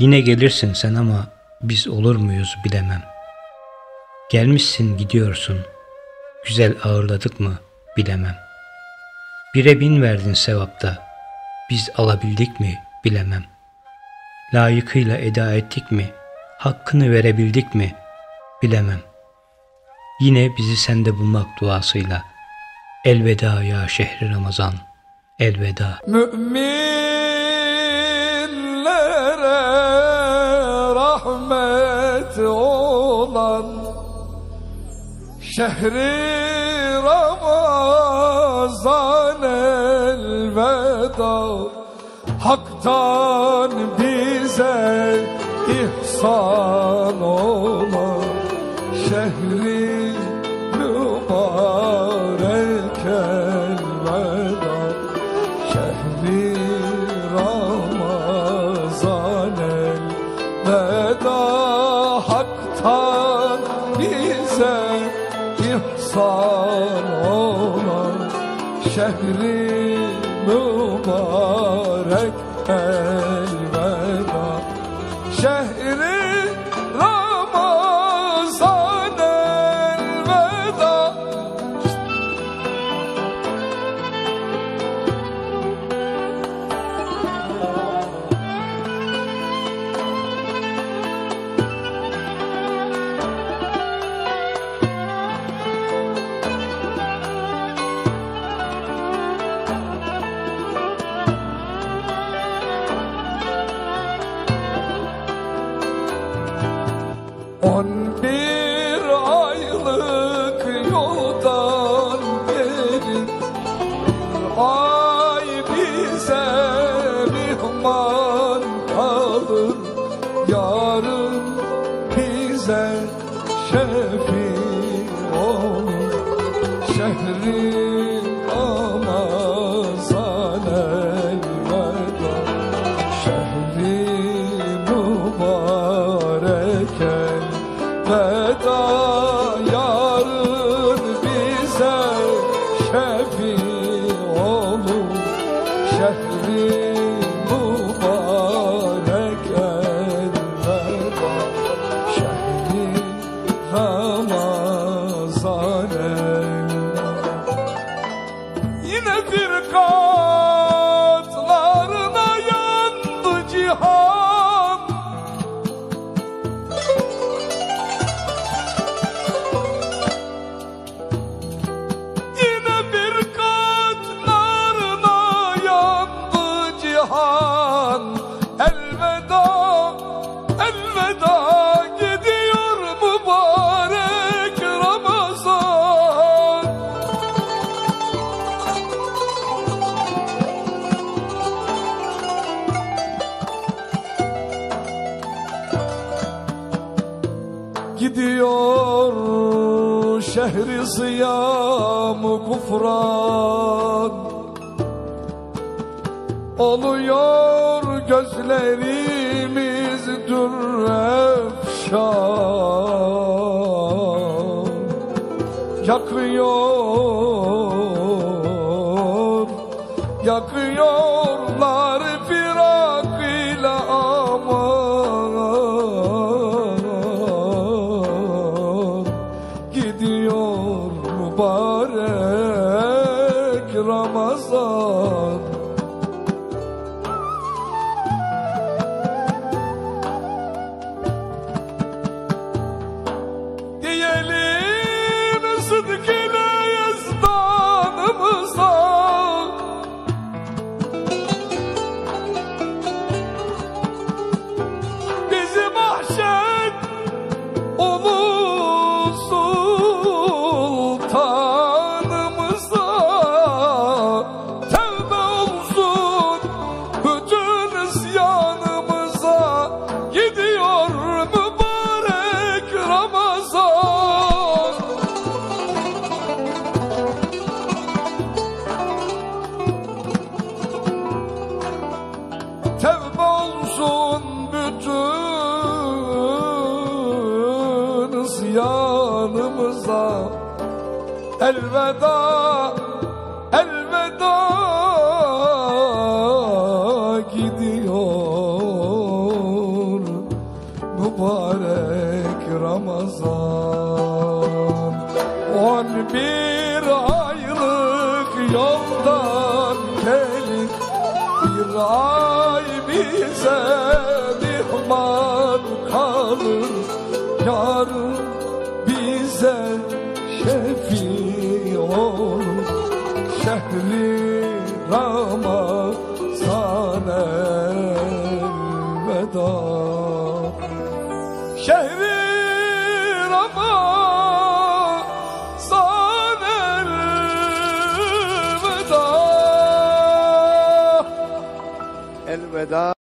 Yine gelirsin sen ama biz olur muyuz bilemem. Gelmişsin gidiyorsun, güzel ağırladık mı bilemem. Bire bin verdin sevapta, biz alabildik mi bilemem. Layıkıyla eda ettik mi, hakkını verebildik mi bilemem. Yine bizi sende bulmak duasıyla. Elveda ya şehri Ramazan, elveda. Müminlere rahmet olan şehri Ramazan elveda. Hak'tan bize ihsan olan şehri mübarek elveda. Şehri Ramazan olan Şehri mübarek elveda bize şefi olur Şehri Ramazan elveda Şehri mübarek elveda Yarın bize şefi olur Şehri Elveda Yine firkatlarına yandı cihan. Yine firkatlarına yandı cihan Gidiyor şehri ziyam kufran. Oluyor gözlerimiz dürrefşan Yakıyor, Ramazan bütün isyanımıza Elveda, elveda gidiyor Ramazan. On bir aylık yoldan gelin Bir ay bize mihman kalır Yarın bize şefi olur Şehri Ramazan elveda Şehri Ramazan elveda Elveda.